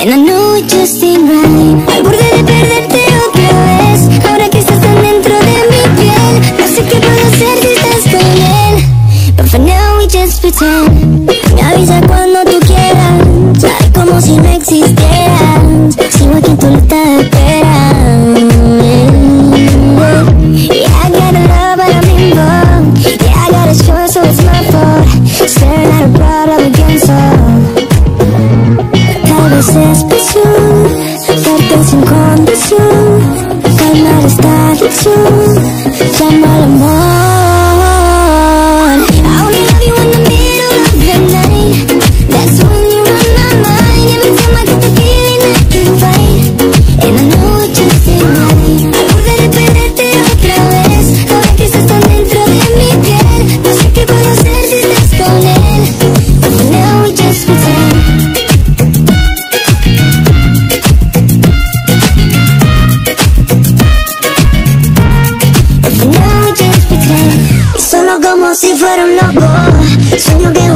And I know it just ain't right Al borde de perderte otra vez. Ahora que estás tan dentro de mi piel. No sé qué puedo hacer si estás con él. But for now we just pretend. Me avisa cuando tú quieras. Ay, como si no existiera. es especial Darte sin condición Calmar esta adicción Llamar amor 我卜，想要给。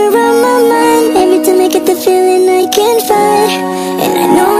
You're on my mind. Every time I get the feeling I can't fight. And I know